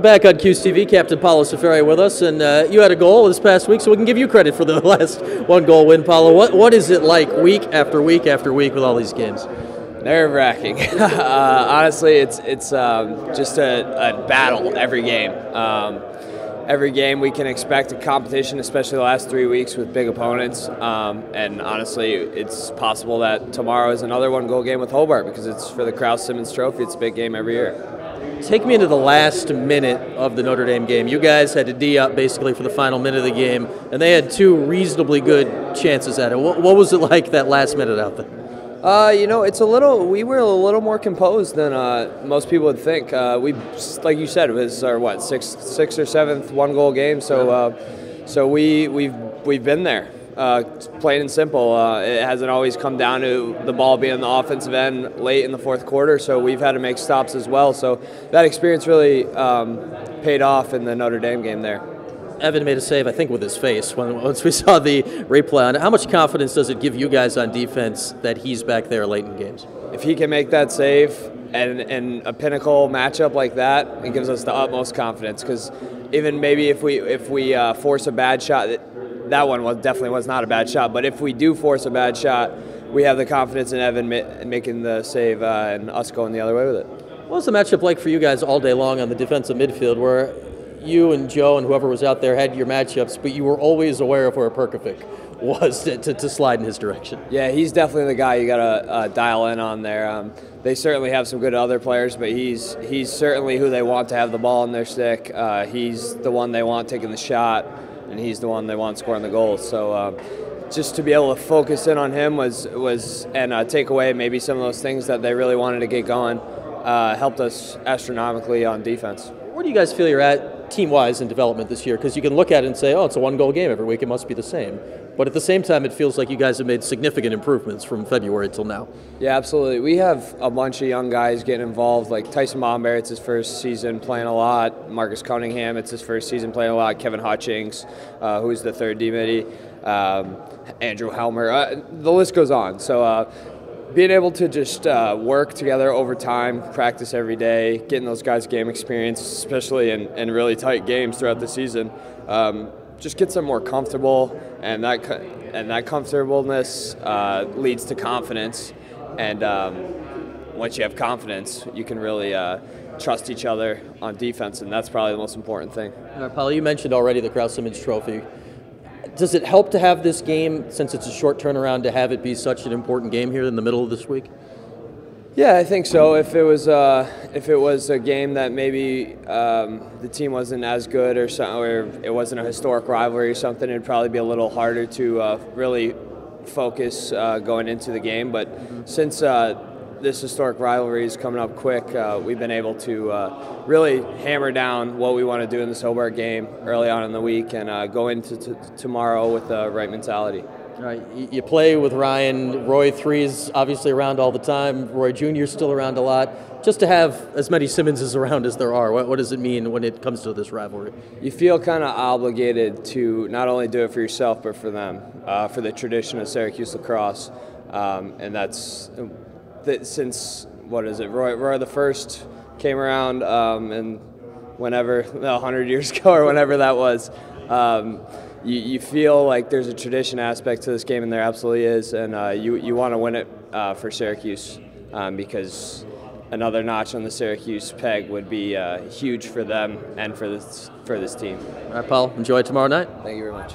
Back on Cuse TV, Captain Paolo Ciferri with us, and uh, you had a goal this past week, so we can give you credit for the last one goal win, Paolo. What what is it like week after week after week with all these games? Nerve wracking. uh, honestly, it's it's um, just a, a, battle every game. Um, every game we can expect a competition, especially the last three weeks with big opponents. Um, and honestly, it's possible that tomorrow is another one goal game with Hobart because it's for the Kraus Simmons Trophy. It's a big game every year. Take me into the last minute of the Notre Dame game. You guys had to D up basically for the final minute of the game, and they had two reasonably good chances at it. What, what was it like that last minute out there? Uh, you know, it's a little. We were a little more composed than uh, most people would think. Uh, we, like you said, it was our what sixth, sixth or seventh one goal game. So, uh, so we we've we've been there. Uh, plain and simple. Uh, it hasn't always come down to the ball being in the offensive end late in the fourth quarter, so we've had to make stops as well. So that experience really um, paid off in the Notre Dame game there. Evan made a save, I think, with his face when once we saw the replay on it. How much confidence does it give you guys on defense that he's back there late in games? If he can make that save and, and a pinnacle matchup like that, it gives us the utmost confidence. Because even maybe if we if we uh, force a bad shot, that one was definitely was not a bad shot. But if we do force a bad shot, we have the confidence in Evan making the save uh, and us going the other way with it. What was the matchup like for you guys all day long on the defensive midfield, where you and Joe and whoever was out there had your matchups, but you were always aware of where Perkovic was to, to, to, slide in his direction. Yeah, he's definitely the guy you got to uh, dial in on there. Um, they certainly have some good other players, but he's he's certainly who they want to have the ball in their stick. Uh, he's the one they want taking the shot and he's the one they want scoring the goals. So uh, just to be able to focus in on him was was and uh, take away maybe some of those things that they really wanted to get going uh, helped us astronomically on defense. Where do you guys feel you're at team wise in development this year? Because you can look at it and say, oh, it's a one goal game every week, it must be the same. But at the same time, it feels like you guys have made significant improvements from February till now. Yeah, absolutely. We have a bunch of young guys getting involved. Like Tyson Momber, it's his first season playing a lot. Marcus Cunningham, it's his first season playing a lot. Kevin Hutchings, uh, who's the third D midi. Um, Andrew Helmer. Uh, the list goes on. So uh, being able to just uh, work together over time, practice every day, getting those guys game experience, especially in, in really tight games throughout the season. Um, just gets them more comfortable, and that and that comfortableness uh, leads to confidence. And um, once you have confidence, you can really uh, trust each other on defense, and that's probably the most important thing. Right, Paolo, you mentioned already the Kraus Simmons Trophy. Does it help to have this game, since it's a short turnaround, to have it be such an important game here in the middle of this week? Yeah, I think so. If it was uh, if it was a game that maybe um, the team wasn't as good or something, or it wasn't a historic rivalry or something, it'd probably be a little harder to uh, really focus uh, going into the game. But mm-hmm. since uh, this historic rivalry is coming up quick, uh, we've been able to uh, really hammer down what we want to do in this Hobart game early on in the week and go into t- tomorrow with the right mentality. Right, you play with Ryan. Roy three is obviously around all the time. Roy Jr. is still around a lot. Just to have as many Simmonses around as there are, what, what does it mean when it comes to this rivalry? You feel kind of obligated to not only do it for yourself but for them, uh, for the tradition of Syracuse lacrosse, um, and that's that since what is it? Roy, Roy the first came around, um, and whenever hundred years ago or whenever that was. Um, you, you feel like there's a tradition aspect to this game, and there absolutely is, and uh, you, you want to win it uh, for Syracuse um, because another notch on the Syracuse peg would be uh, huge for them and for this, for this team. All right, Paul, enjoy tomorrow night. Thank you very much.